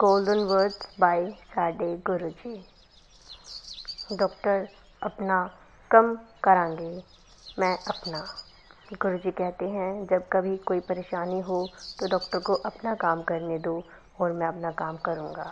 Golden words by साडे गुरु जी doctor अपना कम करांगे। मैं अपना। गुरु जी कहते हैं, जब कभी कोई परेशानी हो तो डॉक्टर को अपना काम करने दो और मैं अपना काम करूँगा।